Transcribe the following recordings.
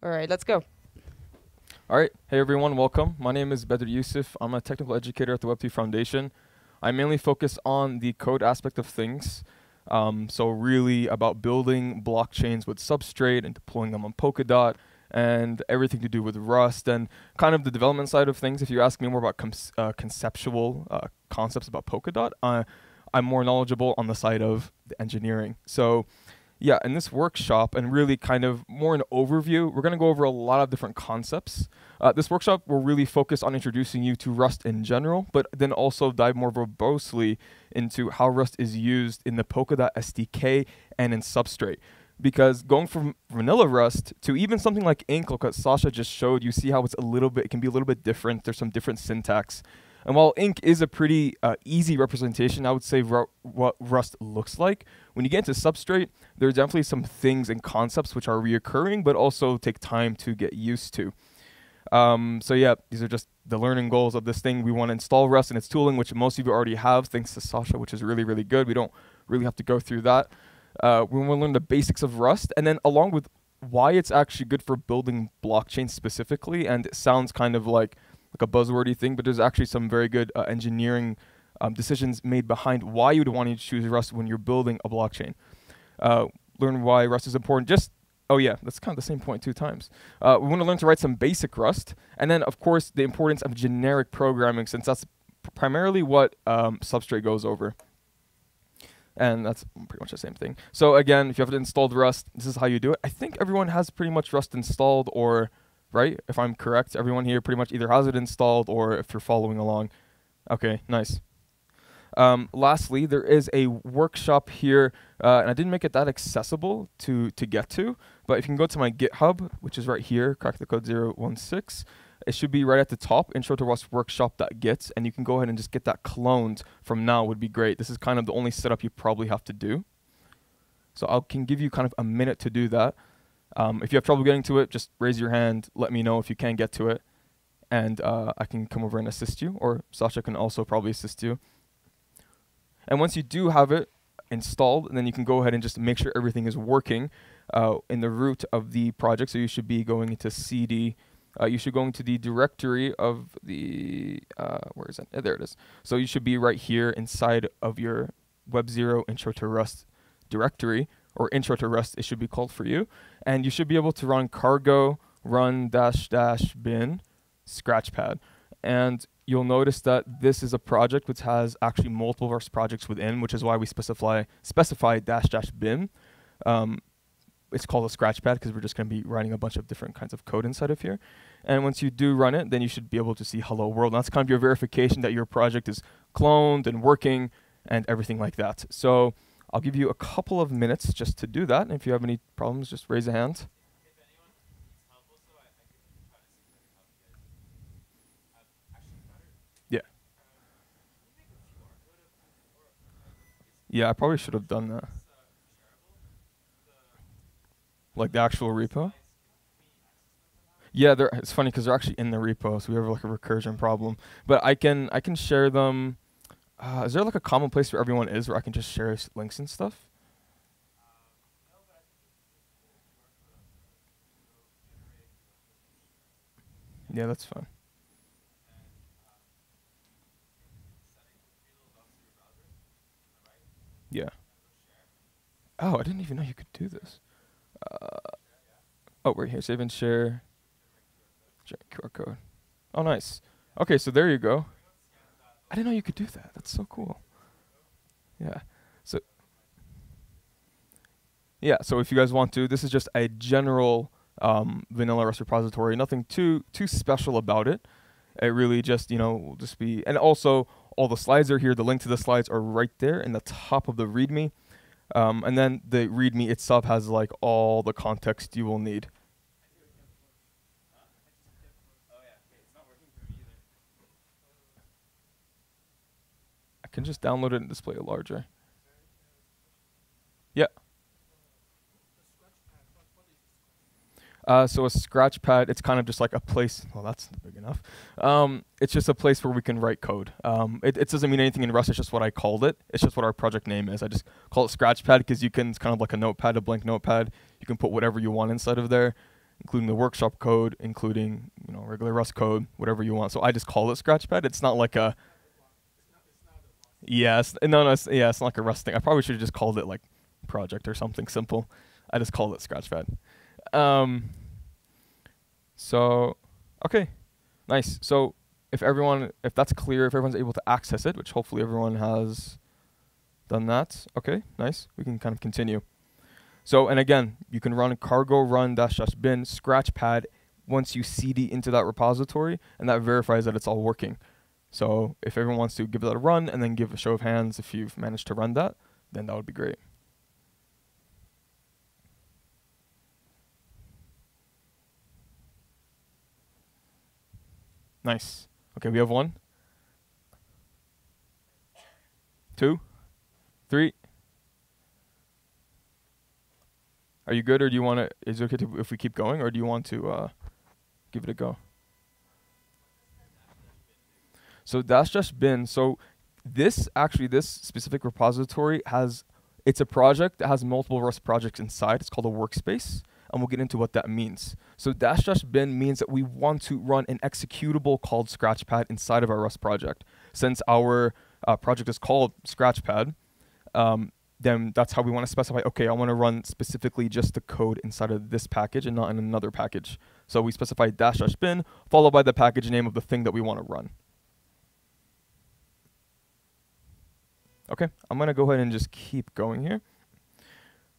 All right, let's go. All right. Hey, everyone. Welcome. My name is Bader Youssef. I'm a technical educator at the Web3 Foundation. I mainly focus on the code aspect of things. Um, so, really about building blockchains with Substrate and deploying them on Polkadot and everything to do with Rust and kind of the development side of things. If you ask me more about uh, conceptual uh, concepts about Polkadot, uh, I'm more knowledgeable on the side of the engineering. So, yeah, in this workshop and really kind of more an overview, we're going to go over a lot of different concepts. Uh, this workshop will really focus on introducing you to Rust in general, but then also dive more verbosely into how Rust is used in the Polkadot SDK and in Substrate. Because going from vanilla Rust to even something like Ink, like Sasha just showed, you see how it's a little bit, it can be a little bit different. There's some different syntax. And while ink is a pretty uh, easy representation, I would say ru- what Rust looks like. When you get into Substrate, there are definitely some things and concepts which are reoccurring, but also take time to get used to. Um, so yeah, these are just the learning goals of this thing. We want to install Rust and its tooling, which most of you already have, thanks to Sasha, which is really, really good. We don't really have to go through that. Uh, we want to learn the basics of Rust, and then along with why it's actually good for building blockchains specifically, and it sounds kind of like like a buzzwordy thing, but there's actually some very good uh, engineering um, decisions made behind why you would want to choose Rust when you're building a blockchain. Uh, learn why Rust is important. Just oh yeah, that's kind of the same point two times. Uh, we want to learn to write some basic Rust, and then of course the importance of generic programming, since that's primarily what um, Substrate goes over. And that's pretty much the same thing. So again, if you haven't installed Rust, this is how you do it. I think everyone has pretty much Rust installed or right? If I'm correct, everyone here pretty much either has it installed or if you're following along. Okay, nice. Um, lastly, there is a workshop here, uh, and I didn't make it that accessible to, to get to, but if you can go to my GitHub, which is right here, crack the code 016, it should be right at the top, intro to Rust workshop.git, and you can go ahead and just get that cloned from now would be great. This is kind of the only setup you probably have to do. So I can give you kind of a minute to do that. Um, if you have trouble getting to it, just raise your hand. Let me know if you can get to it, and uh, I can come over and assist you, or Sasha can also probably assist you. And once you do have it installed, then you can go ahead and just make sure everything is working uh, in the root of the project. So you should be going into CD. Uh, you should go into the directory of the uh, where is it? there it is. So you should be right here inside of your Web Zero Intro to Rust directory or Intro to Rust. It should be called for you and you should be able to run cargo run dash dash bin scratchpad. And you'll notice that this is a project which has actually multiple Rust projects within, which is why we specify specify dash dash bin. Um, it's called a scratchpad because we're just going to be writing a bunch of different kinds of code inside of here. And once you do run it, then you should be able to see hello world. And that's kind of your verification that your project is cloned and working and everything like that. So I'll give you a couple of minutes just to do that. And if you have any problems, just raise a hand. Yeah. Yeah, I probably should have done that. Like the actual repo? Yeah, it's funny because they're actually in the repo, so we have like a recursion problem. But I can I can share them uh, is there like a common place where everyone is where I can just share links and stuff? Yeah, that's fine. Yeah. Oh, I didn't even know you could do this. Uh, oh, we're here. Save and share. QR code. Oh, nice. Okay, so there you go. I didn't know you could do that. That's so cool. Yeah. So yeah. So if you guys want to, this is just a general um, vanilla Rust repository. Nothing too too special about it. It really just you know will just be and also all the slides are here. The link to the slides are right there in the top of the README. Um, and then the README itself has like all the context you will need. I can just download it and display it larger. Yeah. Uh, so a scratch pad, it's kind of just like a place. Well, that's big enough. Um, it's just a place where we can write code. Um, it, it, doesn't mean anything in Rust. It's just what I called it. It's just what our project name is. I just call it scratch pad because you can. It's kind of like a notepad, a blank notepad. You can put whatever you want inside of there, including the workshop code, including you know regular Rust code, whatever you want. So I just call it scratch pad. It's not like a Yes, no, no, it's, yeah, it's not like a Rust thing. I probably should have just called it like project or something simple. I just called it Scratchpad. Um, so, okay, nice. So if everyone, if that's clear, if everyone's able to access it, which hopefully everyone has done that, okay, nice. We can kind of continue. So, and again, you can run cargo run dash dash bin scratchpad once you cd into that repository, and that verifies that it's all working. So if everyone wants to give that a run and then give a show of hands if you've managed to run that, then that would be great. Nice. Okay, we have one, two, three. Are you good, or do you want to? Is it okay to, if we keep going, or do you want to uh, give it a go? So that's just bin. So this actually, this specific repository has, it's a project that has multiple Rust projects inside. It's called a workspace and we'll get into what that means. So dash dash bin means that we want to run an executable called Scratchpad inside of our Rust project. Since our uh, project is called Scratchpad, um, then that's how we want to specify, okay, I want to run specifically just the code inside of this package and not in another package. So we specify dash dash bin followed by the package name of the thing that we want to run. Okay, I'm to go ahead and just keep going here.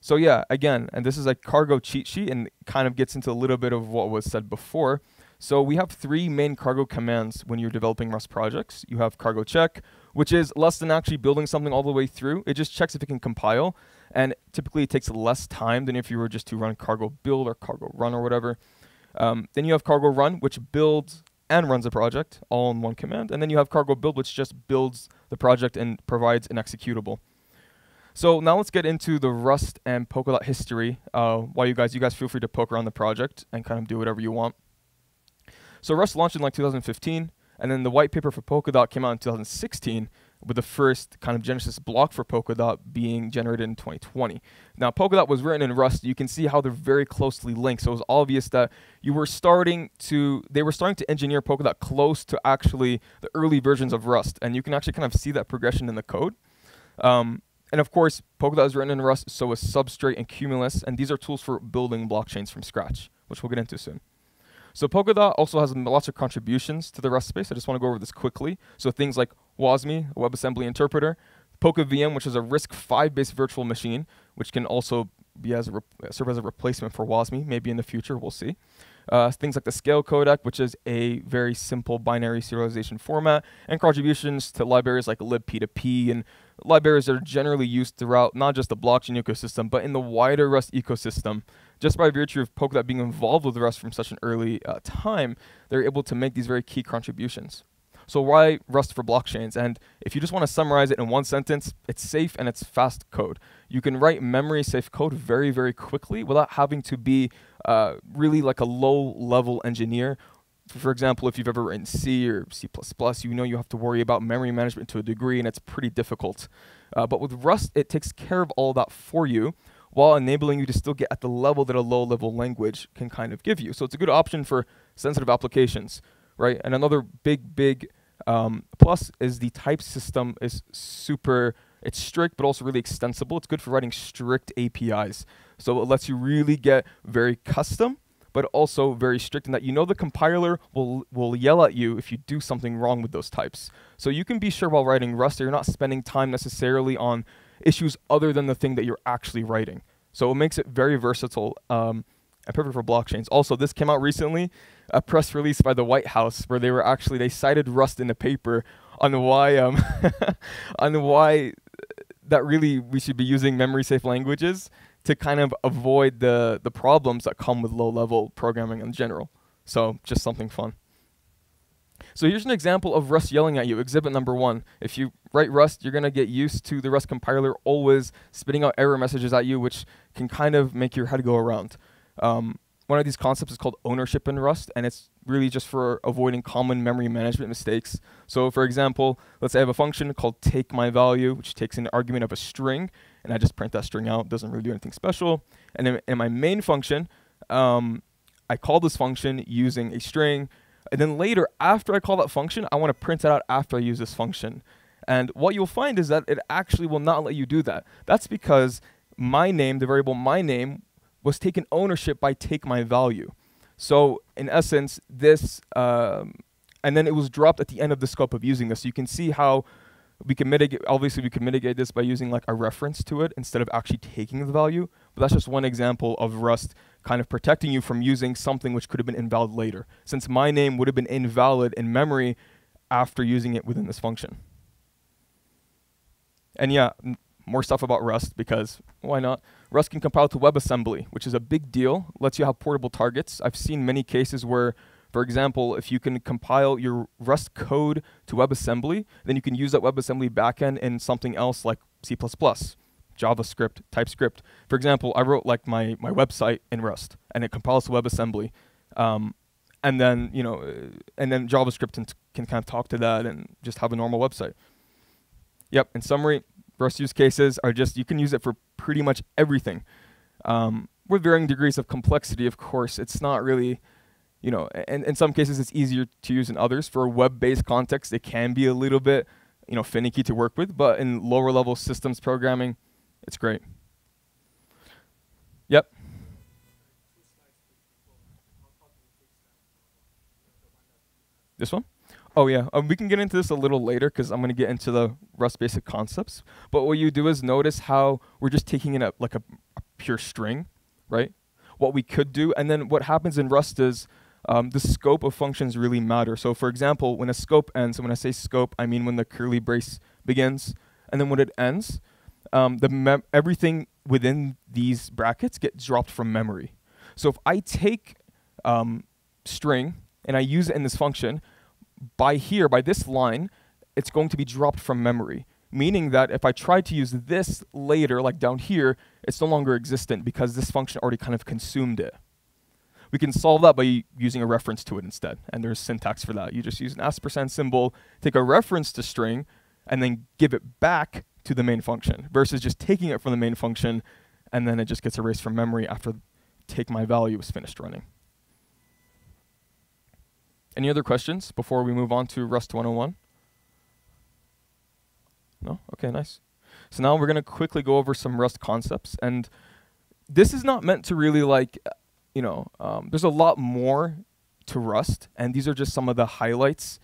So yeah, again, and this is a cargo cheat sheet and kind of gets into a little bit of what was said before. So we have three main cargo commands when you're developing Rust projects. You have cargo check, which is less than actually building something all the way through. It just checks if it can compile, and typically it takes less time than if you were just to run cargo build or cargo run or whatever. Um, then you have cargo run, which builds and runs a project all in one command. And then you have cargo build, which just builds the project and provides an executable. So now let's get into the Rust and Polkadot history. Uh, while you guys, you guys feel free to poke around the project and kind of do whatever you want. So Rust launched in like 2015, and then the white paper for Polkadot came out in 2016, with the first kind of Genesis block for Polkadot being generated in 2020. Now, Polkadot was written in Rust. You can see how they're very closely linked. So it was obvious that you were starting to, they were starting to engineer Polkadot close to actually the early versions of Rust. And you can actually kind of see that progression in the code. Um, and of course, Polkadot is written in Rust, so is Substrate and Cumulus. And these are tools for building blockchains from scratch, which we'll get into soon. So Polkadot also has lots of contributions to the Rust space. I just want to go over this quickly. So things like wasmi, a WebAssembly interpreter, PolkaVM, which is a RISC-V based virtual machine, which can also be as a serve as a replacement for WASM, maybe in the future, we'll see. Uh, things like the scale codec, which is a very simple binary serialization format, and contributions to libraries like libp2p and libraries that are generally used throughout not just the blockchain ecosystem, but in the wider Rust ecosystem. Just by virtue of Polkadot being involved with Rust from such an early uh, time, they're able to make these very key contributions. So why Rust for blockchains? And if you just want to summarize it in one sentence, it's safe and it's fast code. You can write memory safe code very, very quickly without having to be uh, really like a low level engineer. For example, if you've ever written C or C++, you know you have to worry about memory management to a degree and it's pretty difficult. Uh, but with Rust, it takes care of all that for you while enabling you to still get at the level that a low level language can kind of give you. So it's a good option for sensitive applications, right? And another big, big um, plus is the type system is super, it's strict but also really extensible. It's good for writing strict APIs. So it lets you really get very custom but also very strict in that you know the compiler will will yell at you if you do something wrong with those types. So you can be sure while writing Rust that you're not spending time necessarily on issues other than the thing that you're actually writing. So it makes it very versatile. Um, and perfect for blockchains. Also, this came out recently, a press release by the White House where they were actually they cited Rust in the paper on why um on why that really we should be using memory safe languages to kind of avoid the the problems that come with low level programming in general. So just something fun. So here's an example of Rust yelling at you, exhibit number one. If you write Rust, you're gonna get used to the Rust compiler always spitting out error messages at you, which can kind of make your head go around. Um, one of these concepts is called ownership in Rust, and it's really just for avoiding common memory management mistakes. So for example, let's say I have a function called take my value, which takes an argument of a string, and I just print that string out. Doesn't really do anything special. And in, in my main function, um, I call this function using a string, and then later, after I call that function, I want to print it out after I use this function. And what you'll find is that it actually will not let you do that. That's because my name, the variable my name, was taken ownership by take my value. So in essence, this, um, and then it was dropped at the end of the scope of using this. So you can see how we can mitigate, obviously we can mitigate this by using like a reference to it instead of actually taking the value. But that's just one example of Rust kind of protecting you from using something which could have been invalid later, since my name would have been invalid in memory after using it within this function. And yeah, more stuff about Rust because why not? Rust can compile to WebAssembly, which is a big deal, lets you have portable targets. I've seen many cases where for example, if you can compile your Rust code to WebAssembly, then you can use that WebAssembly backend in something else like C++, JavaScript, TypeScript. For example, I wrote like my, my website in Rust, and it compiles to WebAssembly. Um, and then, you know, uh, and then JavaScript can, can kind of talk to that and just have a normal website. Yep, in summary, Rust use cases are just, you can use it for pretty much everything. Um, with varying degrees of complexity, of course. It's not really you know, and in some cases it's easier to use than others. For a web-based context, it can be a little bit, you know, finicky to work with, but in lower level systems programming, it's great. Yep. This one? Oh yeah, um, we can get into this a little later because I'm going to get into the Rust basic concepts. But what you do is notice how we're just taking in a like a, a pure string, right? What we could do, and then what happens in Rust is um, the scope of functions really matter. So for example, when a scope ends, and when I say scope, I mean when the curly brace begins, and then when it ends, um, the everything within these brackets gets dropped from memory. So if I take um, string and I use it in this function, by here, by this line, it's going to be dropped from memory, meaning that if I try to use this later, like down here, it's no longer existent because this function already kind of consumed it. We can solve that by using a reference to it instead. And there's syntax for that. You just use an ampersand symbol, take a reference to string, and then give it back to the main function versus just taking it from the main function and then it just gets erased from memory after take my value is finished running. Any other questions before we move on to Rust 101? No? Okay, nice. So now we're going to quickly go over some Rust concepts. And this is not meant to really like you know, um, there's a lot more to Rust, and these are just some of the highlights.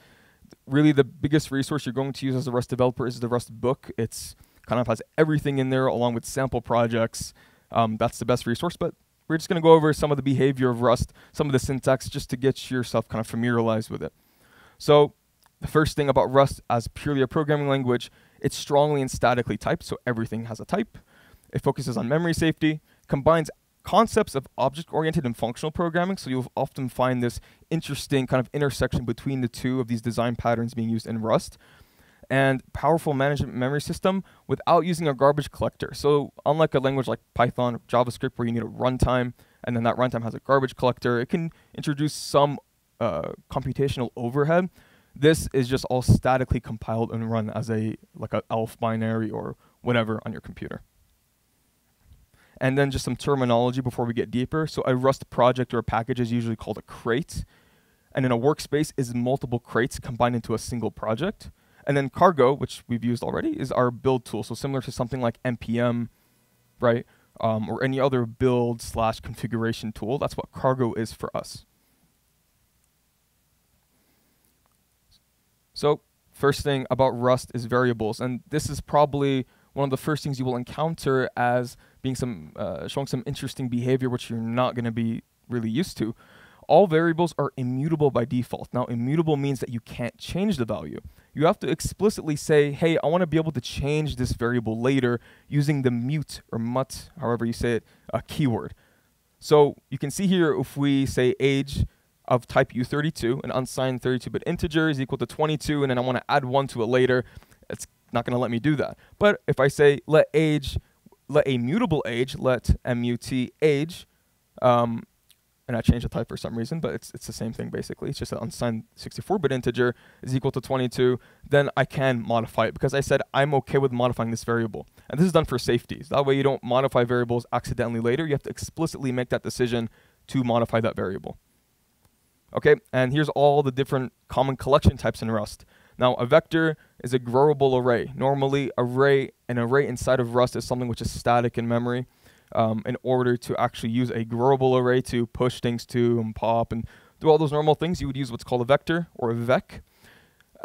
Really, the biggest resource you're going to use as a Rust developer is the Rust book. It's kind of has everything in there along with sample projects. Um, that's the best resource, but we're just going to go over some of the behavior of Rust, some of the syntax, just to get yourself kind of familiarized with it. So the first thing about Rust as purely a programming language, it's strongly and statically typed, so everything has a type. It focuses on memory safety, combines concepts of object-oriented and functional programming. So you'll often find this interesting kind of intersection between the two of these design patterns being used in Rust. And powerful management memory system without using a garbage collector. So unlike a language like Python or JavaScript where you need a runtime and then that runtime has a garbage collector, it can introduce some uh, computational overhead. This is just all statically compiled and run as a like an ELF binary or whatever on your computer. And then just some terminology before we get deeper. So a Rust project or a package is usually called a crate. And then a workspace is multiple crates combined into a single project. And then cargo, which we've used already, is our build tool. So similar to something like npm, right? Um, or any other build slash configuration tool. That's what cargo is for us. So first thing about Rust is variables. And this is probably one of the first things you will encounter as being some uh, showing some interesting behavior which you're not going to be really used to. All variables are immutable by default. Now, immutable means that you can't change the value. You have to explicitly say, hey, I want to be able to change this variable later using the mut or mut, however you say it, a keyword. So you can see here if we say age of type U32, an unsigned 32-bit integer is equal to 22, and then I want to add 1 to it later, it's not going to let me do that. But if I say let age, let a mutable age, let mut age, um, and I changed the type for some reason, but it's it's the same thing basically. It's just an unsigned 64-bit integer is equal to 22. Then I can modify it because I said I'm okay with modifying this variable, and this is done for safety. So that way you don't modify variables accidentally later. You have to explicitly make that decision to modify that variable. Okay, and here's all the different common collection types in Rust. Now, a vector is a growable array. Normally, array an array inside of Rust is something which is static in memory. Um, in order to actually use a growable array to push things to and pop and do all those normal things, you would use what's called a vector or a vec.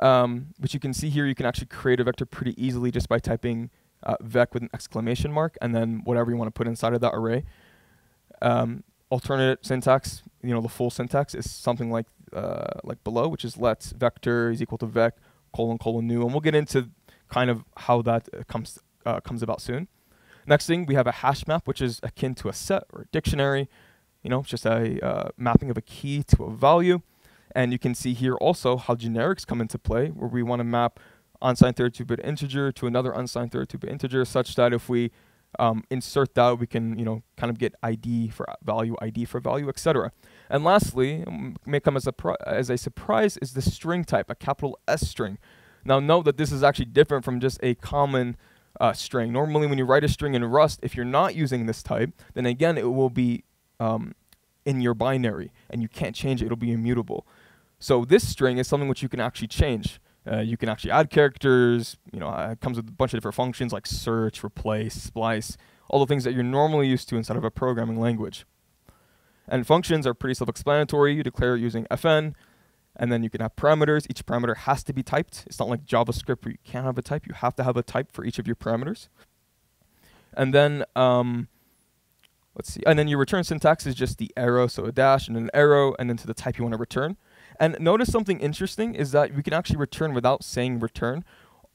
Um, but you can see here, you can actually create a vector pretty easily just by typing uh, vec with an exclamation mark and then whatever you want to put inside of that array. Um, alternate syntax, you know, the full syntax is something like uh, like below, which is let vector is equal to vec colon colon new, and we'll get into kind of how that uh, comes uh, comes about soon. Next thing, we have a hash map, which is akin to a set or a dictionary. You know, it's just a uh, mapping of a key to a value. And you can see here also how generics come into play, where we want to map unsigned 32-bit integer to another unsigned 32-bit integer, such that if we um, insert that, we can, you know, kind of get ID for value, ID for value, etc. And lastly, may come as a, as a surprise, is the string type, a capital S string. Now note that this is actually different from just a common uh, string. Normally when you write a string in Rust, if you're not using this type, then again it will be um, in your binary and you can't change it, it'll be immutable. So this string is something which you can actually change. Uh, you can actually add characters. You know, uh, it comes with a bunch of different functions like search, replace, splice, all the things that you're normally used to inside of a programming language. And functions are pretty self-explanatory. You declare it using fn, and then you can have parameters. Each parameter has to be typed. It's not like JavaScript where you can't have a type. You have to have a type for each of your parameters. And then, um, let's see, and then your return syntax is just the arrow, so a dash and an arrow, and then to the type you want to return. And notice something interesting is that we can actually return without saying return.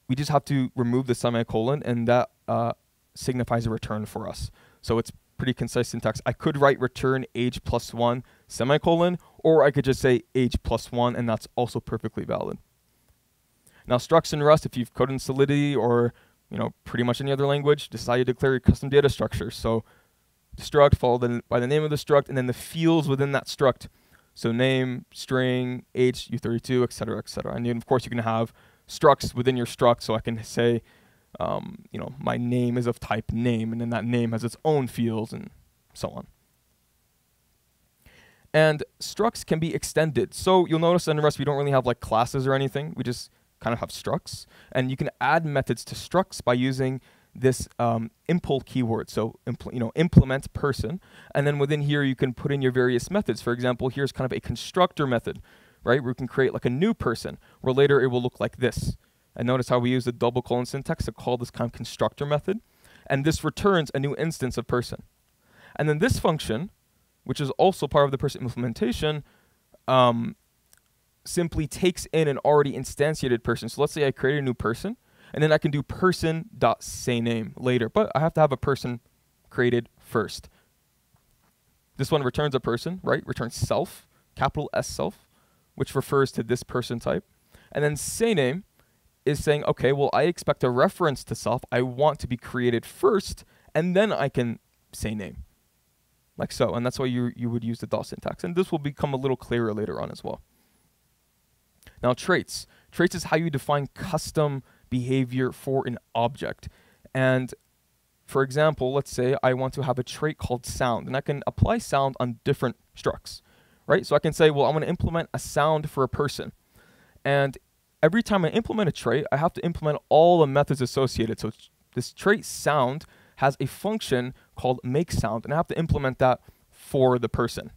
We just have to remove the semicolon and that uh, signifies a return for us. So it's pretty concise syntax. I could write return age plus one semicolon, or I could just say age plus one and that's also perfectly valid. Now structs in Rust, if you've coded in Solidity or you know pretty much any other language, decide to declare your custom data structure. So struct followed by the name of the struct and then the fields within that struct so name, string, age, U32, etc., etc. And then of course you can have structs within your struct. So I can say, um, you know, my name is of type name, and then that name has its own fields and so on. And structs can be extended. So you'll notice in Rust we don't really have like classes or anything. We just kind of have structs. And you can add methods to structs by using this um, impl keyword. So impl you know implement person, and then within here you can put in your various methods. For example, here's kind of a constructor method, right? Where we can create like a new person, where later it will look like this. And notice how we use the double colon syntax to call this kind of constructor method, and this returns a new instance of person. And then this function, which is also part of the person implementation, um, simply takes in an already instantiated person. So let's say I create a new person and then I can do person dot say name later, but I have to have a person created first. This one returns a person, right? Returns self, capital S self, which refers to this person type. And then say name is saying, okay, well, I expect a reference to self. I want to be created first, and then I can say name. Like so. And that's why you, you would use the dot syntax. And this will become a little clearer later on as well. Now, traits. Traits is how you define custom behavior for an object. And for example, let's say I want to have a trait called sound, and I can apply sound on different structs, right? So I can say, well, I'm going to implement a sound for a person. And every time I implement a trait, I have to implement all the methods associated. So this trait sound has a function called make sound, and I have to implement that for the person.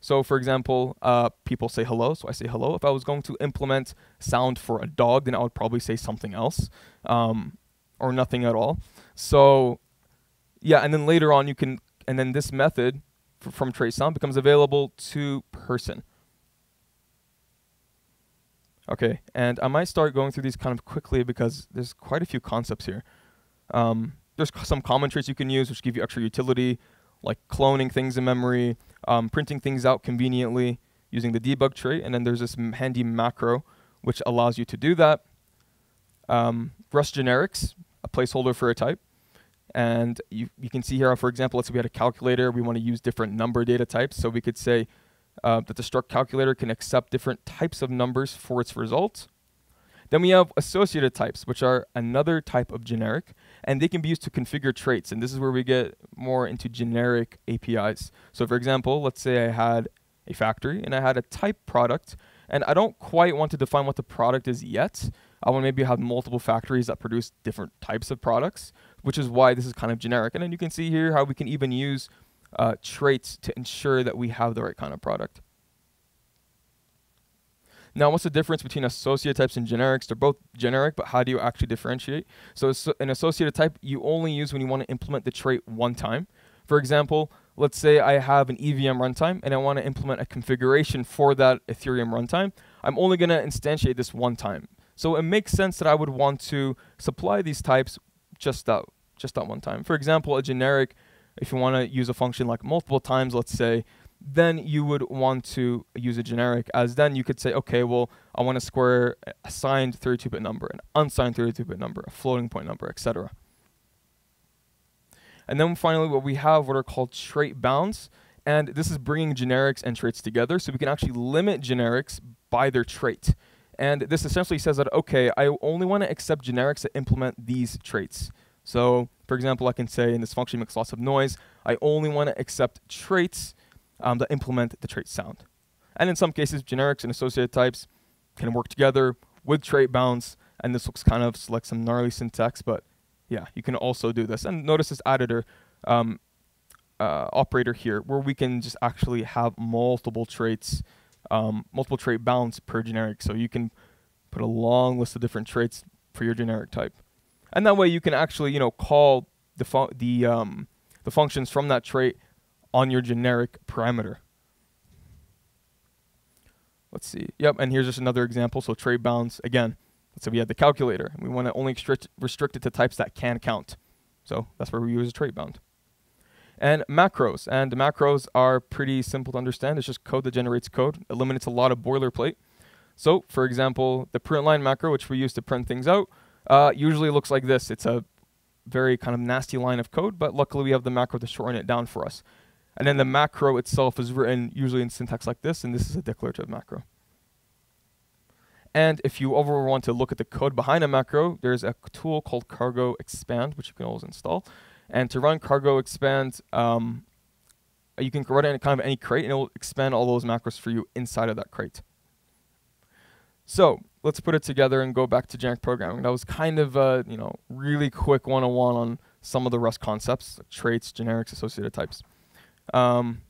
So for example, uh, people say hello, so I say hello. If I was going to implement sound for a dog, then I would probably say something else um, or nothing at all. So yeah, and then later on you can, and then this method from trait sound becomes available to person. Okay, and I might start going through these kind of quickly because there's quite a few concepts here. Um, there's some common traits you can use which give you extra utility, like cloning things in memory, um, printing things out conveniently using the debug trait, and then there's this handy macro which allows you to do that. Um, Rust generics, a placeholder for a type. And you, you can see here, for example, let's say we had a calculator, we want to use different number data types. So we could say uh, that the struct calculator can accept different types of numbers for its results. Then we have associated types, which are another type of generic. And they can be used to configure traits. And this is where we get more into generic APIs. So for example, let's say I had a factory and I had a type product, and I don't quite want to define what the product is yet. I want to maybe have multiple factories that produce different types of products, which is why this is kind of generic. And then you can see here how we can even use uh, traits to ensure that we have the right kind of product. Now, what's the difference between associated types and generics? They're both generic, but how do you actually differentiate? So an associated type you only use when you want to implement the trait one time. For example, let's say I have an EVM runtime and I want to implement a configuration for that Ethereum runtime. I'm only going to instantiate this one time. So it makes sense that I would want to supply these types just that, just that one time. For example, a generic, if you want to use a function like multiple times, let's say, then you would want to use a generic as then you could say, okay, well, I want to square a signed 32-bit number, an unsigned 32-bit number, a floating point number, etc. And then finally, what we have what are called trait bounds. And this is bringing generics and traits together. So we can actually limit generics by their trait. And this essentially says that, okay, I only want to accept generics that implement these traits. So for example, I can say in this function makes lots of noise, I only want to accept traits um, that implement the trait sound. And in some cases, generics and associated types can work together with trait bounds. And this looks kind of like some gnarly syntax, but yeah, you can also do this. And notice this editor um, uh, operator here, where we can just actually have multiple traits, um, multiple trait bounds per generic. So you can put a long list of different traits for your generic type. And that way you can actually, you know, call the, the, um, the functions from that trait on your generic parameter. Let's see. Yep, and here's just another example. So trait bounds, again, so we had the calculator. And we want to only restrict, restrict it to types that can count. So that's where we use a trait bound. And macros. And macros are pretty simple to understand. It's just code that generates code. Eliminates a lot of boilerplate. So, for example, the print line macro, which we use to print things out, uh, usually looks like this. It's a very kind of nasty line of code, but luckily we have the macro to shorten it down for us. And then the macro itself is written usually in syntax like this, and this is a declarative macro. And if you ever want to look at the code behind a macro, there's a tool called Cargo Expand, which you can always install. And to run Cargo Expand, um, you can run it in kind of any crate, and it will expand all those macros for you inside of that crate. So let's put it together and go back to generic programming. That was kind of a you know really quick one-on-one on some of the Rust concepts, like traits, generics, associated types. Um,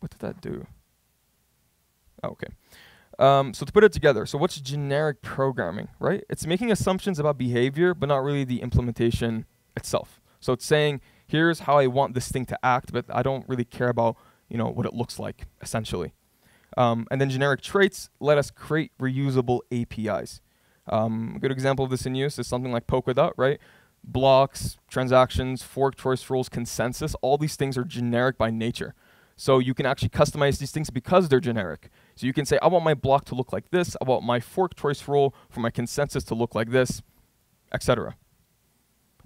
what did that do? Oh, okay. Um, so to put it together, so what's generic programming, right? It's making assumptions about behavior, but not really the implementation itself. So it's saying, here's how I want this thing to act, but I don't really care about, you know, what it looks like, essentially. Um, and then generic traits let us create reusable APIs. Um, a good example of this in use is something like Polkadot, right? Blocks, transactions, fork choice rules, consensus, all these things are generic by nature. So you can actually customize these things because they're generic. So you can say, I want my block to look like this. I want my fork choice rule for my consensus to look like this, etc.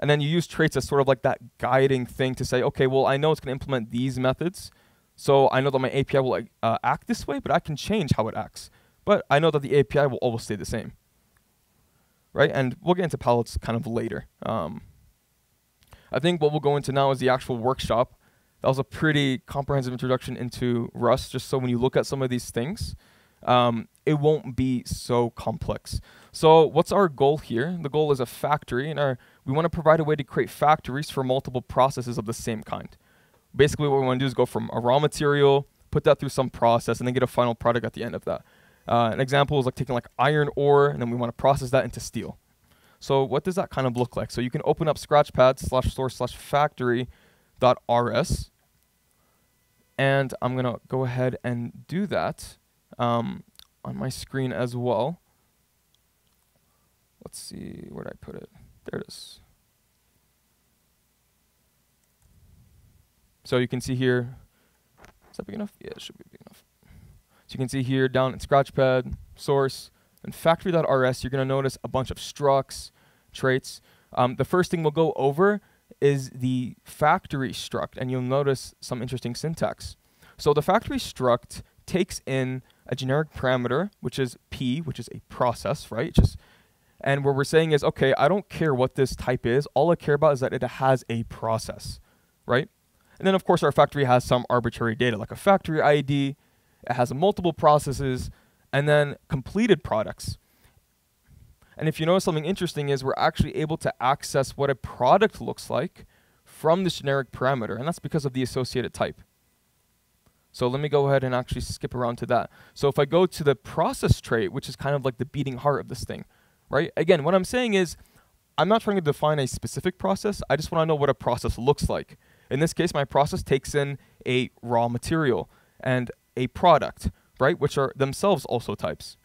And then you use traits as sort of like that guiding thing to say, okay, well, I know it's going to implement these methods. So I know that my API will uh, act this way, but I can change how it acts. But I know that the API will always stay the same. Right? And we'll get into pallets kind of later. Um, I think what we'll go into now is the actual workshop that was a pretty comprehensive introduction into Rust, just so when you look at some of these things, um, it won't be so complex. So what's our goal here? The goal is a factory, and our, we want to provide a way to create factories for multiple processes of the same kind. Basically, what we want to do is go from a raw material, put that through some process, and then get a final product at the end of that. Uh, an example is like taking like iron ore, and then we want to process that into steel. So what does that kind of look like? So you can open up Scratchpad slash source slash factory dot rs. And I'm going to go ahead and do that um, on my screen as well. Let's see, where did I put it? There it is. So you can see here, is that big enough? Yeah, it should be big enough. So you can see here down in Scratchpad, source, and factory.rs, you're going to notice a bunch of structs, traits. Um, the first thing we'll go over is the factory struct, and you'll notice some interesting syntax. So the factory struct takes in a generic parameter, which is p, which is a process, right? Just And what we're saying is, okay, I don't care what this type is. All I care about is that it has a process, right? And then, of course, our factory has some arbitrary data, like a factory ID. It has multiple processes, and then completed products. And if you notice something interesting is we're actually able to access what a product looks like from this generic parameter, and that's because of the associated type. So let me go ahead and actually skip around to that. So if I go to the process trait, which is kind of like the beating heart of this thing, right? Again, what I'm saying is I'm not trying to define a specific process. I just want to know what a process looks like. In this case, my process takes in a raw material and a product, right? Which are themselves also types.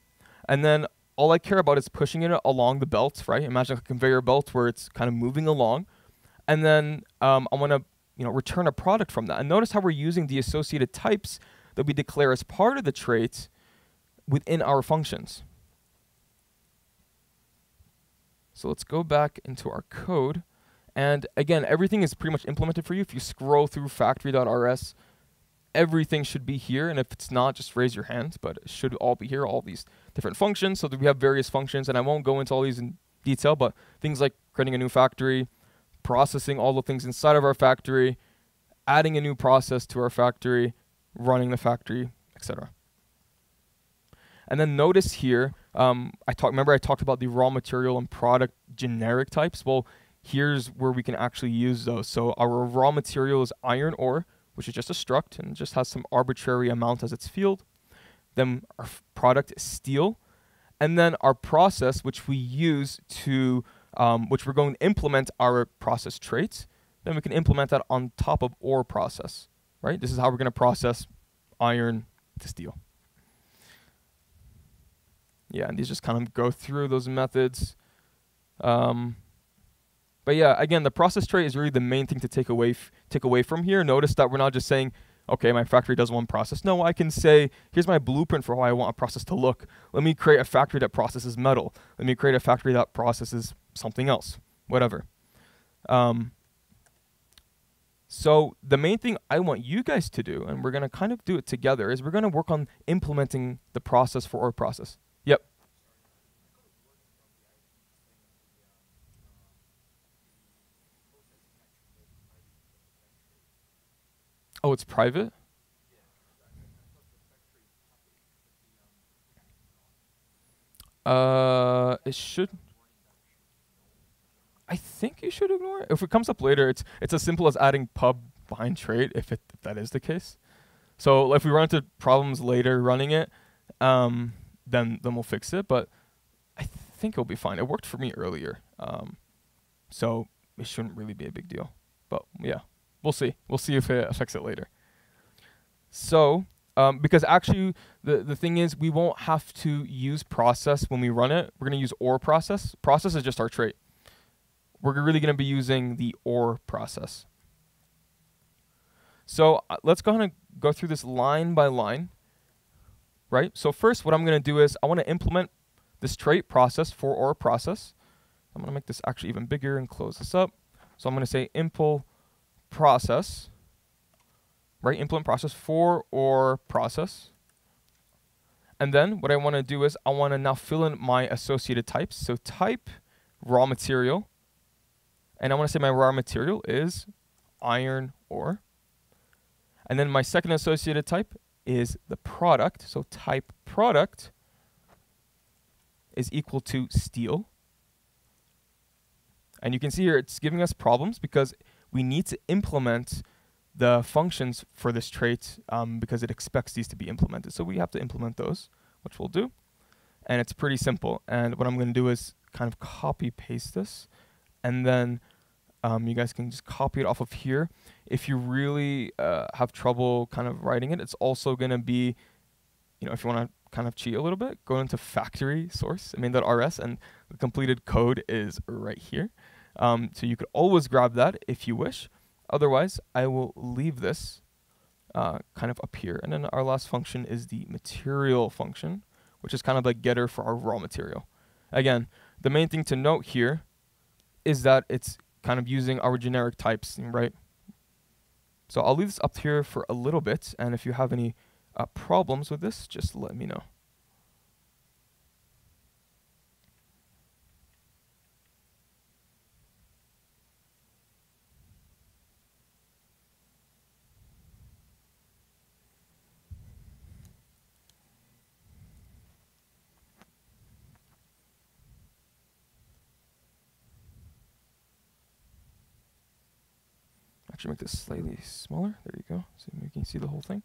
And then all I care about is pushing it along the belt, right? Imagine a conveyor belt where it's kind of moving along. And then um, I want to you know, return a product from that. And notice how we're using the associated types that we declare as part of the trait within our functions. So let's go back into our code. And again, everything is pretty much implemented for you. If you scroll through factory.rs, everything should be here. And if it's not, just raise your hand. But it should all be here, all these different functions. So that we have various functions. And I won't go into all these in detail, but things like creating a new factory, processing all the things inside of our factory, adding a new process to our factory, running the factory, etc. And then notice here, um, I talked. Remember, I talked about the raw material and product generic types. Well, here's where we can actually use those. So our raw material is iron ore, which is just a struct and just has some arbitrary amount as its field. Then our product is steel, and then our process, which we use to um, which we're going to implement our process traits. Then we can implement that on top of ore process, right? This is how we're going to process iron to steel. Yeah, and these just kind of go through those methods. Um, but yeah, again, the process trait is really the main thing to take away take away from here. Notice that we're not just saying, okay, my factory does one process. No, I can say, here's my blueprint for how I want a process to look. Let me create a factory that processes metal. Let me create a factory that processes something else, whatever. Um, so the main thing I want you guys to do, and we're gonna kind of do it together, is we're gonna work on implementing the process for our process. Yep. Oh, it's private? Uh, it should. I think you should ignore it. If it comes up later, it's it's as simple as adding pub behind trait if it if that is the case. So if we run into problems later running it, um, then then we'll fix it. But I think it'll be fine. It worked for me earlier, um, so it shouldn't really be a big deal. But yeah, we'll see. We'll see if it affects it later. So um, because actually the the thing is we won't have to use process when we run it. We're gonna use ore process. Process is just our trait we're really going to be using the ore process. So uh, let's go ahead and go through this line by line, right? So first what I'm going to do is I want to implement this trait process for ore process. I'm going to make this actually even bigger and close this up. So I'm going to say impl process, right? Implement process for ore process. And then what I want to do is I want to now fill in my associated types. So type raw material and I want to say my raw material is iron ore. And then my second associated type is the product. So type product is equal to steel. And you can see here it's giving us problems because we need to implement the functions for this trait um, because it expects these to be implemented. So we have to implement those, which we'll do. And it's pretty simple. And what I'm going to do is kind of copy paste this and then um, you guys can just copy it off of here. If you really uh, have trouble kind of writing it, it's also going to be, you know, if you want to kind of cheat a little bit, go into factory source, main.rs, and the completed code is right here. Um, so you could always grab that if you wish. Otherwise, I will leave this uh, kind of up here. And then our last function is the material function, which is kind of like getter for our raw material. Again, the main thing to note here is that it's kind of using our generic types, right? So I'll leave this up here for a little bit, and if you have any uh, problems with this, just let me know. Make this slightly smaller. There you go. So you can see the whole thing.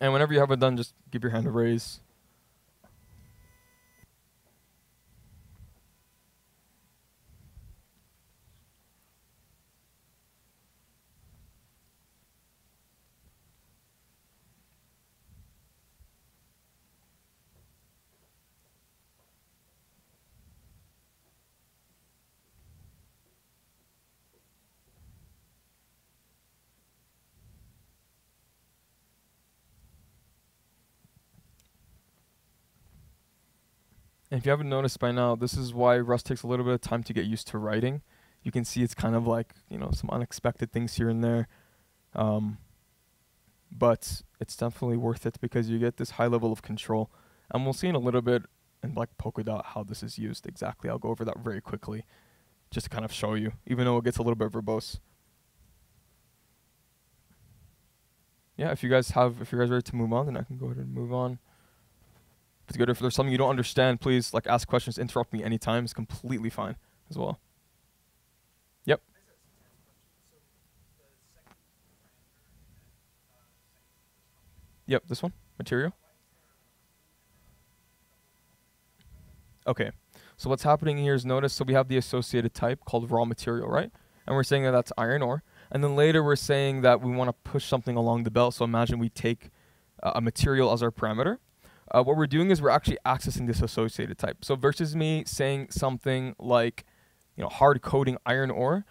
And whenever you have it done, just give your hand a raise. If you haven't noticed by now, this is why Rust takes a little bit of time to get used to writing. You can see it's kind of like, you know, some unexpected things here and there. Um, but it's definitely worth it because you get this high level of control. And we'll see in a little bit in like Polkadot how this is used exactly. I'll go over that very quickly just to kind of show you, even though it gets a little bit verbose. Yeah, if you guys have, if you guys are ready to move on, then I can go ahead and move on good. If there's something you don't understand, please like ask questions, interrupt me anytime. It's completely fine as well. Yep. Yep, this one, material. Okay, so what's happening here is notice, so we have the associated type called raw material, right? And we're saying that that's iron ore. And then later we're saying that we want to push something along the belt. So imagine we take uh, a material as our parameter uh, what we're doing is we're actually accessing this associated type. So versus me saying something like, you know, hard coding iron ore,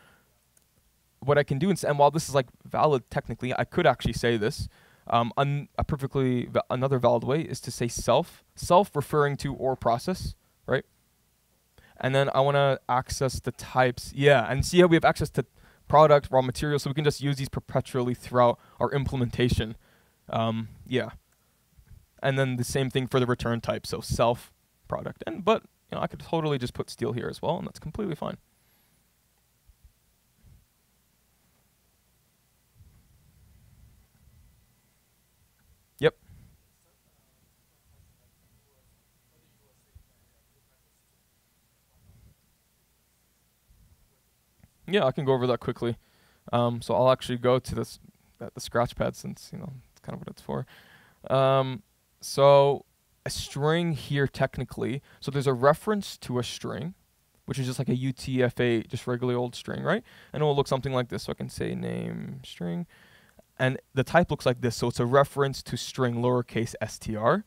what I can do, and while this is like valid technically, I could actually say this. Um, a perfectly va another valid way is to say self, self referring to ore process, right? And then I want to access the types, yeah, and see how we have access to product, raw material, so we can just use these perpetually throughout our implementation. Um, yeah and then the same thing for the return type, so self product. And but you know I could totally just put steel here as well, and that's completely fine. Yep. Yeah, I can go over that quickly. Um, so I'll actually go to this uh, the scratch pad since you know it's kind of what it's for. Um, so a string here technically, so there's a reference to a string, which is just like a UTF-8, just regular old string, right? And it will look something like this. So I can say name string. And the type looks like this. So it's a reference to string lowercase str.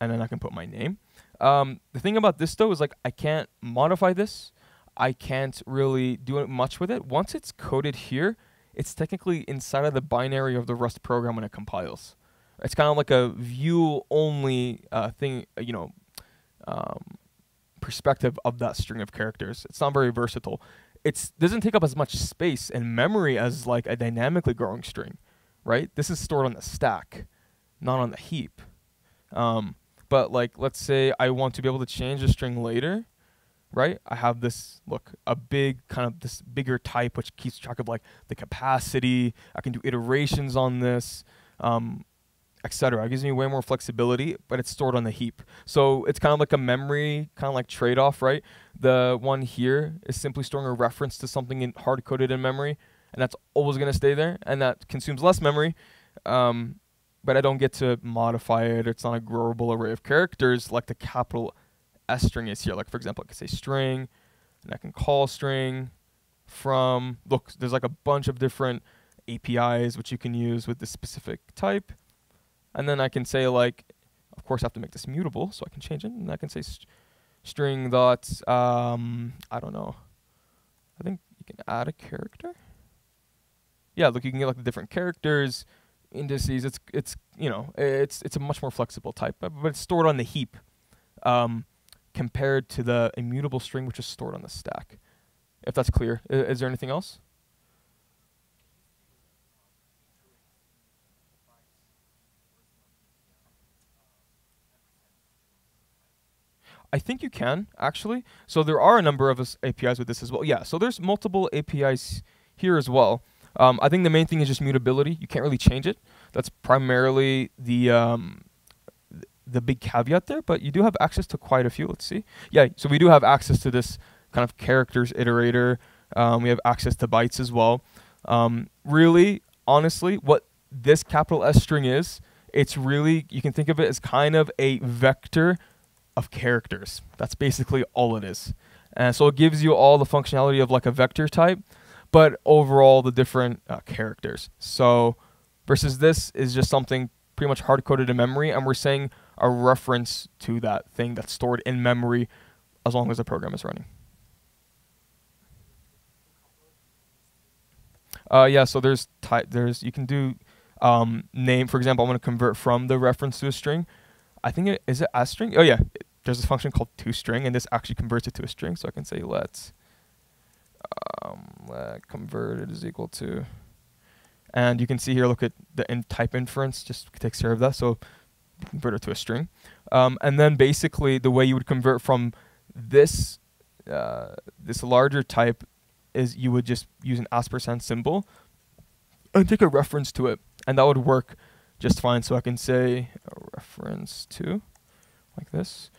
And then I can put my name. Um, the thing about this though is like I can't modify this. I can't really do much with it. Once it's coded here, it's technically inside of the binary of the Rust program when it compiles. It's kind of like a view only uh, thing, uh, you know, um, perspective of that string of characters. It's not very versatile. It doesn't take up as much space and memory as like a dynamically growing string, right? This is stored on the stack, not on the heap. Um, but like, let's say I want to be able to change the string later, right? I have this, look, a big kind of this bigger type, which keeps track of like the capacity. I can do iterations on this. Um, etc. It gives me way more flexibility, but it's stored on the heap. So it's kind of like a memory, kind of like trade-off, right? The one here is simply storing a reference to something hard-coded in memory, and that's always going to stay there, and that consumes less memory. Um, but I don't get to modify it. It's not a growable array of characters like the capital S string is here. Like for example, I can say string, and I can call string from. Look, there's like a bunch of different APIs which you can use with this specific type. And then I can say like, of course I have to make this mutable, so I can change it, and I can say st string dot, um, I don't know. I think you can add a character. Yeah, look, you can get like the different characters, indices. It's it's you know it's it's a much more flexible type, but, but it's stored on the heap, um, compared to the immutable string which is stored on the stack. If that's clear, I is there anything else? I think you can actually. So there are a number of APIs with this as well. Yeah. So there's multiple APIs here as well. Um, I think the main thing is just mutability. You can't really change it. That's primarily the um, the big caveat there. But you do have access to quite a few. Let's see. Yeah. So we do have access to this kind of characters iterator. Um, we have access to bytes as well. Um, really, honestly, what this capital S string is, it's really you can think of it as kind of a vector of characters. That's basically all it is. And so it gives you all the functionality of like a vector type, but overall the different uh, characters. So versus this is just something pretty much hard coded in memory, and we're saying a reference to that thing that's stored in memory as long as the program is running. Uh, yeah, so there's type. There's you can do um, name. For example, I'm going to convert from the reference to a string. I think it is it a string. Oh yeah, there's a function called toString, and this actually converts it to a string. So I can say let's um, let converted is equal to, and you can see here, look at the in type inference, just takes care of that. So convert it to a string. Um, and then basically the way you would convert from this uh, this larger type is you would just use an aspercent symbol and take a reference to it, and that would work just fine. So I can say a reference to like this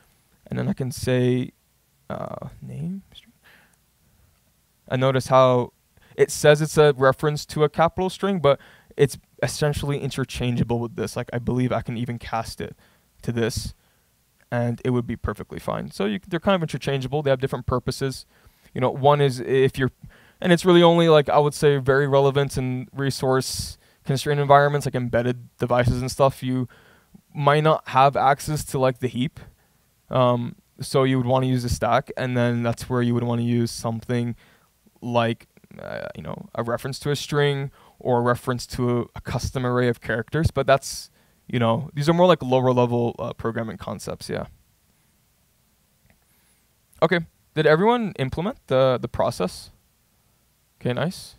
and then I can say uh, name. And notice how it says it's a reference to a capital string, but it's essentially interchangeable with this. Like I believe I can even cast it to this, and it would be perfectly fine. So you, they're kind of interchangeable. They have different purposes. You know, one is if you're, and it's really only like I would say very relevant in resource constrained environments like embedded devices and stuff. You might not have access to like the heap um, so you would want to use a stack, and then that's where you would want to use something like uh, you know a reference to a string or a reference to a, a, custom array of characters. But that's you know these are more like lower level uh, programming concepts. Yeah. Okay. Did everyone implement the the process? Okay, nice.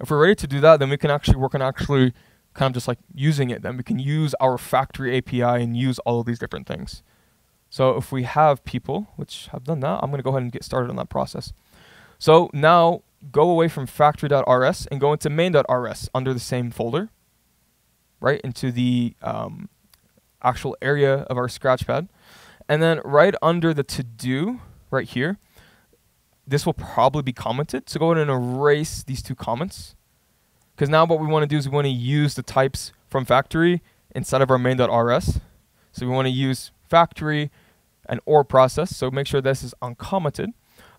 If we're ready to do that, then we can actually work on actually kind of just like using it, then we can use our factory API and use all of these different things. So if we have people, which have done that, I'm going to go ahead and get started on that process. So now go away from factory.rs and go into main.rs under the same folder, right into the um, actual area of our scratchpad. And then right under the to do right here, this will probably be commented. So go ahead and erase these two comments. Because now what we want to do is we want to use the types from factory inside of our main.rs. So we want to use factory and ore process. So make sure this is uncommented.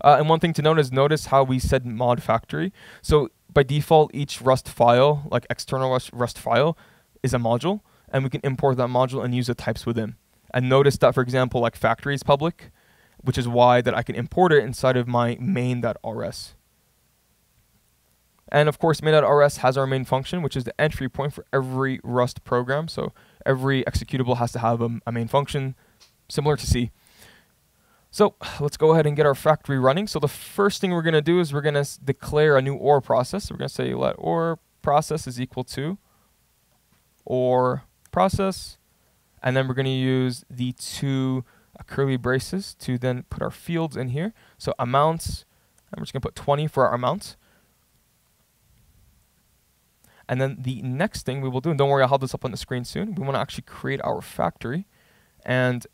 Uh, and one thing to note is notice how we said mod factory. So by default, each Rust file, like external Rust, Rust file, is a module, and we can import that module and use the types within. And notice that, for example, like factory is public, which is why that I can import it inside of my main.rs. And of course, main.rs has our main function, which is the entry point for every Rust program. So every executable has to have a, a main function, similar to C. So let's go ahead and get our factory running. So the first thing we're going to do is we're going to declare a new ore process. We're going to say let ore process is equal to ore process. And then we're going to use the two curly braces to then put our fields in here. So amounts, I'm just going to put 20 for our amounts. And then the next thing we will do, and don't worry, I'll have this up on the screen soon. We want to actually create our factory. And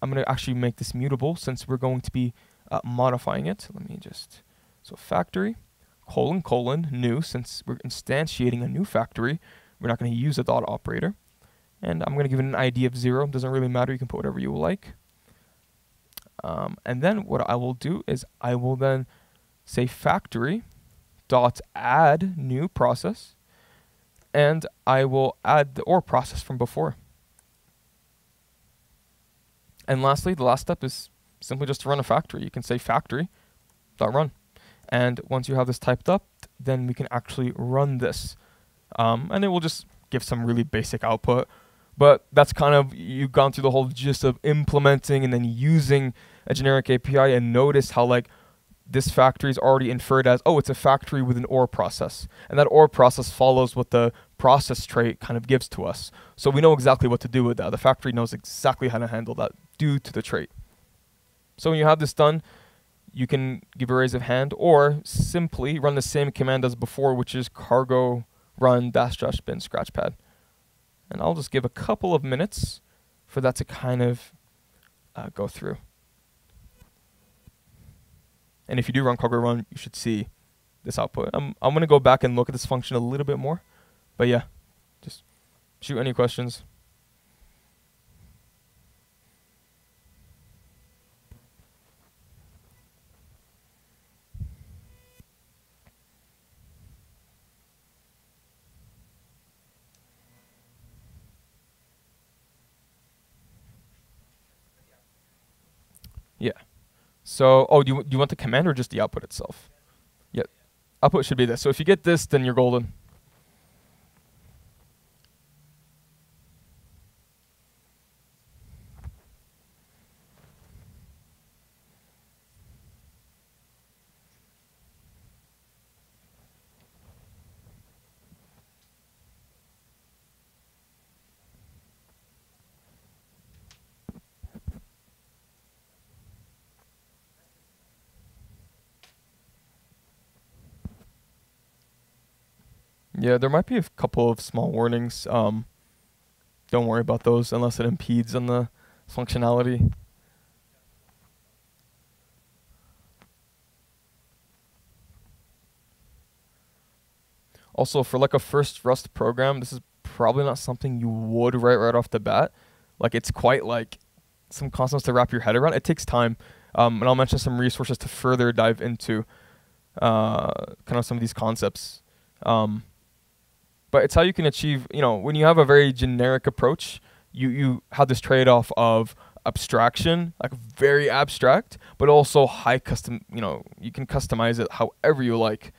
I'm going to actually make this mutable since we're going to be uh, modifying it. Let me just, so factory, colon, colon, new, since we're instantiating a new factory, we're not going to use a dot operator. And I'm going to give it an ID of zero. Doesn't really matter. You can put whatever you like. Um, and then what I will do is I will then say factory dot add new process and I will add the ore process from before. And lastly, the last step is simply just to run a factory. You can say factory.run. And once you have this typed up, then we can actually run this. Um, and it will just give some really basic output. But that's kind of, you've gone through the whole gist of implementing and then using a generic API and notice how like this factory is already inferred as, oh, it's a factory with an ore process. And that ore process follows what the process trait kind of gives to us. So we know exactly what to do with that. The factory knows exactly how to handle that due to the trait. So when you have this done, you can give a raise of hand or simply run the same command as before, which is cargo run dash dash bin scratch pad. And I'll just give a couple of minutes for that to kind of uh, go through. And if you do run cargo run, you should see this output. I'm, I'm going to go back and look at this function a little bit more. But yeah, just shoot any questions. Yeah. So, oh, do you, do you want the command or just the output itself? Yeah. Output should be this. So if you get this, then you're golden. Yeah, there might be a couple of small warnings. Um, don't worry about those unless it impedes on the functionality. Also, for like a first Rust program, this is probably not something you would write right off the bat. Like it's quite like some concepts to wrap your head around. It takes time, um, and I'll mention some resources to further dive into uh, kind of some of these concepts. Um, but it's how you can achieve, you know, when you have a very generic approach, you, you have this trade off of abstraction, like very abstract, but also high custom, you know, you can customize it however you like,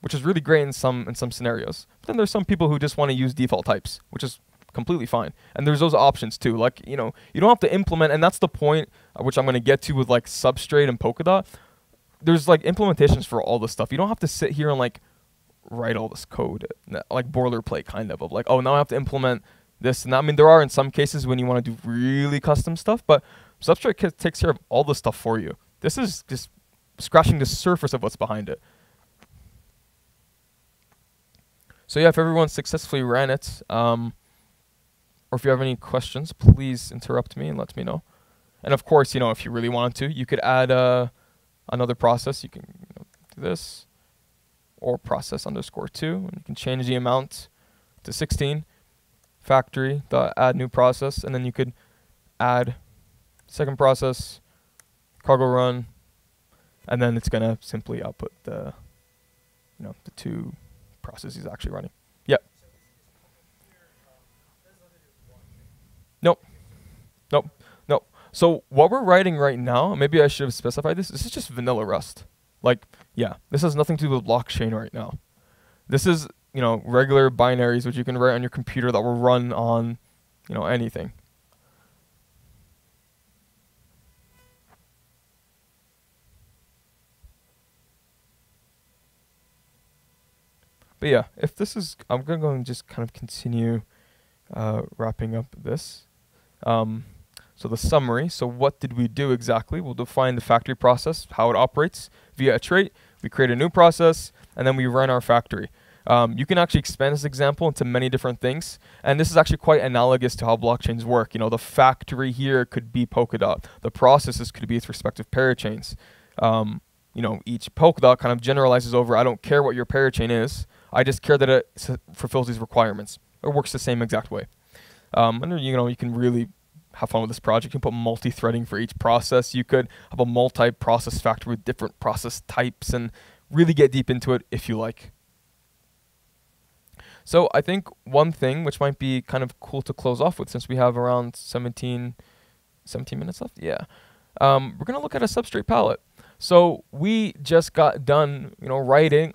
which is really great in some in some scenarios. But then there's some people who just want to use default types, which is completely fine. And there's those options too. Like, you know, you don't have to implement and that's the point uh, which I'm going to get to with like Substrate and Polkadot. There's like implementations for all this stuff. You don't have to sit here and like write all this code, like boilerplate kind of, of like, oh, now I have to implement this and that. I mean, there are in some cases when you want to do really custom stuff, but Substrate takes care of all the stuff for you. This is just scratching the surface of what's behind it. So yeah, if everyone successfully ran it, um, or if you have any questions, please interrupt me and let me know. And of course, you know, if you really wanted to, you could add uh, another process. You can you know, do this ore process underscore two. And you can change the amount to 16 factory the add new process and then you could add second process cargo run and then it's gonna simply output the you know the two processes actually running. Yep nope. Nope. Nope. So what we're writing right now maybe i should have specified this this is just vanilla rust. Like, yeah, this has nothing to do with blockchain right now. This is, you know, regular binaries which you can write on your computer that will run on, you know, anything. But yeah, if this is, I'm to go and just kind of continue uh, wrapping up this. Um, so the summary, so what did we do exactly? We'll define the factory process, how it operates via a trait. We create a new process, and then we run our factory. Um, you can actually expand this example into many different things. And this is actually quite analogous to how blockchains work. You know, the factory here could be Polkadot. The processes could be its respective parachains. Um, you know, each Polkadot kind of generalizes over, I don't care what your parachain is. I just care that it fulfills these requirements. It works the same exact way. Um, and you know, you can really have fun with this project. You can put multi-threading for each process. You could have a multi-process factory with different process types and really get deep into it if you like. So I think one thing which might be kind of cool to close off with since we have around 17, 17 minutes left. Yeah. Um, we're going to look at a substrate pallet. So we just got done, you know, writing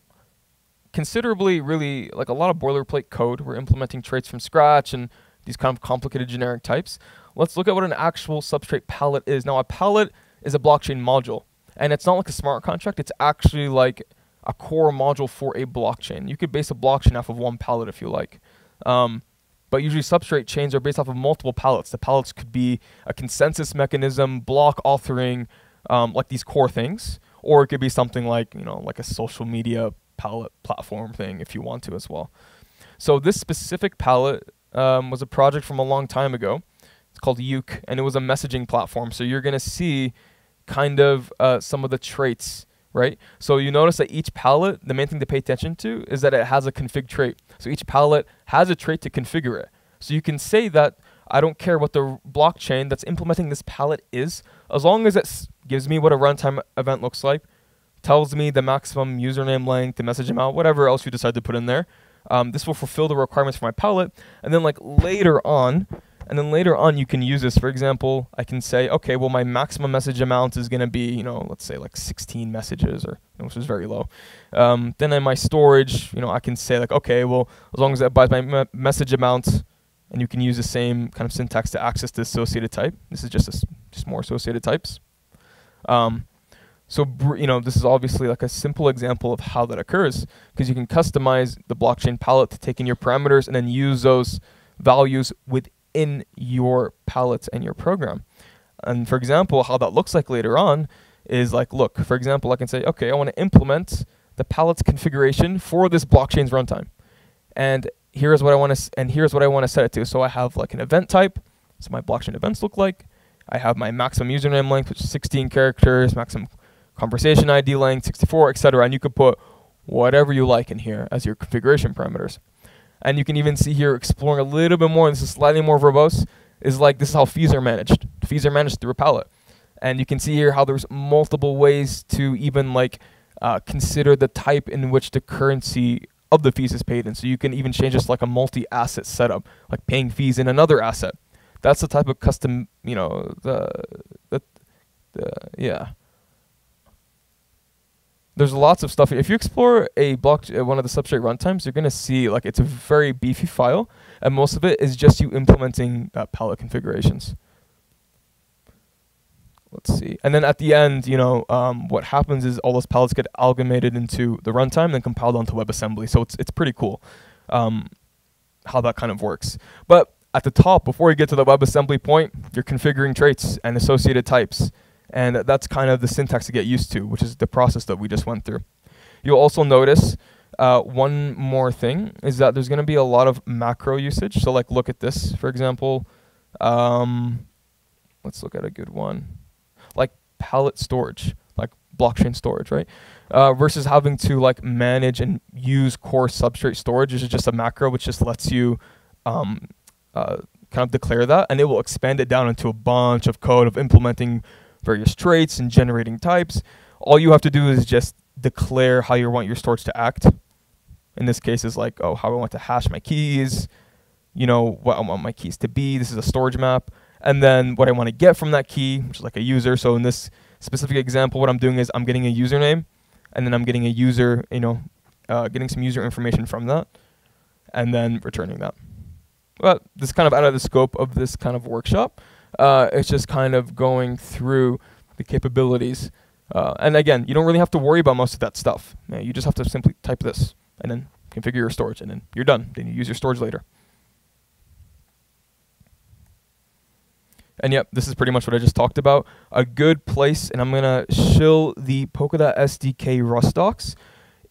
considerably really like a lot of boilerplate code. We're implementing traits from scratch and these kind of complicated generic types let's look at what an actual substrate pallet is. Now, a pallet is a blockchain module, and it's not like a smart contract. It's actually like a core module for a blockchain. You could base a blockchain off of one pallet if you like. Um, But usually substrate chains are based off of multiple pallets. The pallets could be a consensus mechanism, block authoring, um, like these core things, or it could be something like you know like a social media pallet platform thing if you want to as well. So this specific pallet um, was a project from a long time ago. It's called Uke, and it was a messaging platform. So you're gonna see kind of uh, some of the traits, right? So you notice that each pallet, the main thing to pay attention to is that it has a config trait. So each pallet has a trait to configure it. So you can say that I don't care what the blockchain that's implementing this pallet is, as long as it gives me what a runtime event looks like, tells me the maximum username length, the message amount, whatever else you decide to put in there. Um, this will fulfill the requirements for my pallet. And then like later on, and then later on, you can use this. For example, I can say, okay, well, my maximum message amount is going to be, you know, let's say like 16 messages, or which is very low. Um, then in my storage, you know, I can say like, okay, well, as long as it buys my me message amount, and you can use the same kind of syntax to access the associated type. This is just a, just more associated types. Um, so you know, this is obviously like a simple example of how that occurs because you can customize the blockchain pallet to take in your parameters and then use those values with in your pallets and your program. And for example, how that looks like later on is like, look, for example, I can say, okay, I want to implement the pallets configuration for this blockchain's runtime. And here's what I want to, and here's what I want to set it to. So I have like an event type. So my blockchain events look like. I have my maximum username length, which is 16 characters, maximum conversation ID length, 64, etc. And you could put whatever you like in here as your configuration parameters. And you can even see here exploring a little bit more, this is slightly more verbose, is like this is how fees are managed. Fees are managed through a pallet. And you can see here how there's multiple ways to even like uh, consider the type in which the currency of the fees is paid in. So you can even change this like a multi-asset setup, like paying fees in another asset. That's the type of custom, you know, the, the, the yeah there's lots of stuff. If you explore a block, uh, one of the substrate runtimes, you're gonna see like it's a very beefy file, and most of it is just you implementing uh, pallet configurations. Let's see, and then at the end, you know, um, what happens is all those pallets get amalgamated into the runtime and compiled onto WebAssembly. So it's it's pretty cool, um, how that kind of works. But at the top, before you get to the WebAssembly point, you're configuring traits and associated types. And that's kind of the syntax to get used to, which is the process that we just went through. You'll also notice uh, one more thing is that there's going to be a lot of macro usage. So like look at this, for example. Um, let's look at a good one. Like pallet storage, like blockchain storage, right? Uh, versus having to like manage and use core substrate storage, which is just a macro, which just lets you um, uh, kind of declare that, and it will expand it down into a bunch of code of implementing various traits and generating types. All you have to do is just declare how you want your storage to act. In this case, is like, oh, how I want to hash my keys, you know, what I want my keys to be. This is a storage map. And then what I want to get from that key, which is like a user. So in this specific example, what I'm doing is I'm getting a username, and then I'm getting a user, you know, uh, getting some user information from that, and then returning that. But this kind of out of the scope of this kind of workshop. Uh, it's just kind of going through the capabilities. Uh, and again, you don't really have to worry about most of that stuff. You just have to simply type this and then configure your storage, and then you're done. Then you use your storage later. And yep, this is pretty much what I just talked about. A good place, and I'm gonna shill the Polkadot SDK Rust docs.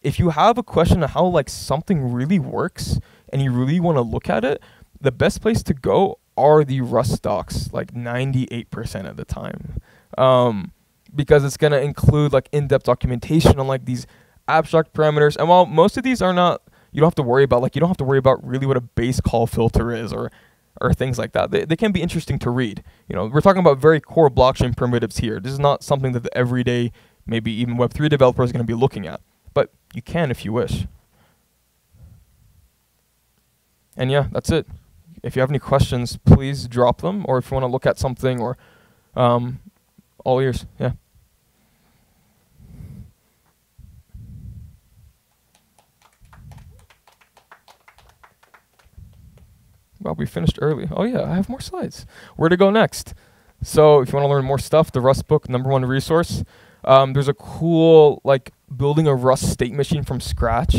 If you have a question on how like something really works and you really want to look at it, the best place to go are the Rust docs like 98% of the time. Um, because it's going to include like in-depth documentation on like these abstract parameters. And while most of these are not, you don't have to worry about like, you don't have to worry about really what a base call filter is or, or things like that. They, they can be interesting to read. You know, we're talking about very core blockchain primitives here. This is not something that the everyday, maybe even Web3 developer is going to be looking at, but you can if you wish. And yeah, that's it if you have any questions, please drop them, or if you want to look at something, or um, all ears. Yeah. Well, we finished early. Oh yeah, I have more slides. Where to go next? So if you want to learn more stuff, the Rust book, number one resource. Um, there's a cool like building a Rust state machine from scratch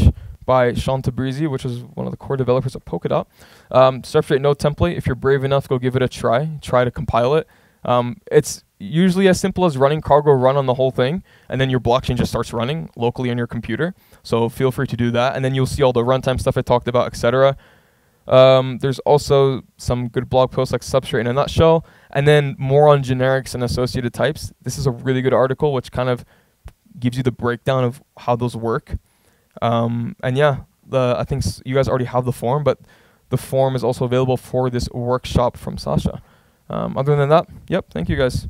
by Shawn Tabrizi, which is one of the core developers of Polkadot. Um, Substrate node template. If you're brave enough, go give it a try. Try to compile it. Um, it's usually as simple as running cargo run on the whole thing, and then your blockchain just starts running locally on your computer. So feel free to do that, and then you'll see all the runtime stuff I talked about, etc. Um, there's also some good blog posts like Substrate in a nutshell, and then more on generics and associated types. This is a really good article which kind of gives you the breakdown of how those work. Um, and yeah, the I think you guys already have the form, but the form is also available for this workshop from Sasha. Um, other than that, yep, thank you guys.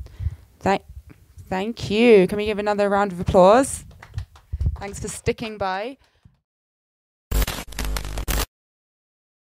Thank, thank you. Can we give another round of applause? Thanks for sticking by.